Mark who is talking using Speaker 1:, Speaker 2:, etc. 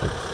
Speaker 1: Thanks.